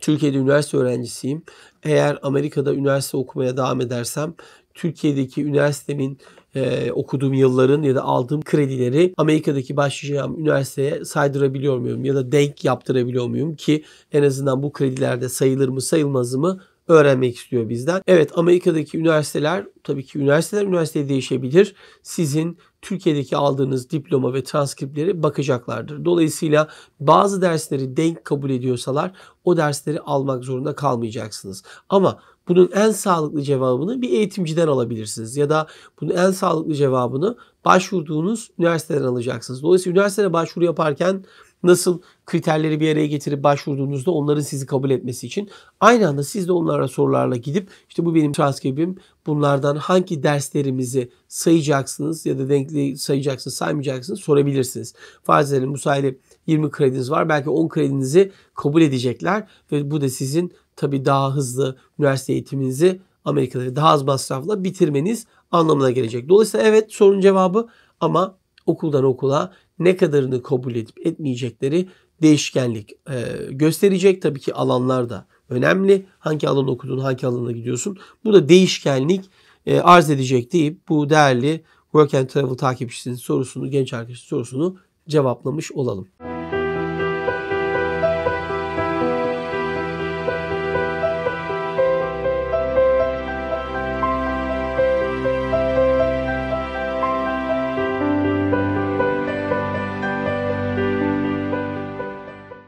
Türkiye'de üniversite öğrencisiyim. Eğer Amerika'da üniversite okumaya devam edersem Türkiye'deki üniversitemin e, okuduğum yılların ya da aldığım kredileri Amerika'daki başlayacağım üniversiteye saydırabiliyor muyum ya da denk yaptırabiliyor muyum ki en azından bu kredilerde sayılır mı sayılmaz mı öğrenmek istiyor bizden. Evet Amerika'daki üniversiteler tabii ki üniversiteler üniversiteye değişebilir. Sizin Türkiye'deki aldığınız diploma ve transkriptleri bakacaklardır. Dolayısıyla bazı dersleri denk kabul ediyorsalar o dersleri almak zorunda kalmayacaksınız. Ama bunun en sağlıklı cevabını bir eğitimciden alabilirsiniz ya da bunun en sağlıklı cevabını başvurduğunuz üniversiteden alacaksınız. Dolayısıyla üniversitede başvuru yaparken nasıl kriterleri bir araya getirip başvurduğunuzda onların sizi kabul etmesi için aynı anda siz de onlara sorularla gidip işte bu benim transkribim bunlardan hangi derslerimizi sayacaksınız ya da denkli sayacaksınız saymayacaksınız sorabilirsiniz. Farz edelim bu sayede 20 krediniz var belki 10 kredinizi kabul edecekler ve bu da sizin tabii daha hızlı üniversite eğitiminizi Amerika'da daha az masrafla bitirmeniz anlamına gelecek. Dolayısıyla evet sorun cevabı ama okuldan okula ne kadarını kabul edip etmeyecekleri değişkenlik e, gösterecek. Tabii ki alanlar da önemli. Hangi alan okudun, hangi alana gidiyorsun. Bu da değişkenlik e, arz edecek deyip bu değerli Work and Travel takipçisinin sorusunu, genç arkadaşın sorusunu cevaplamış olalım.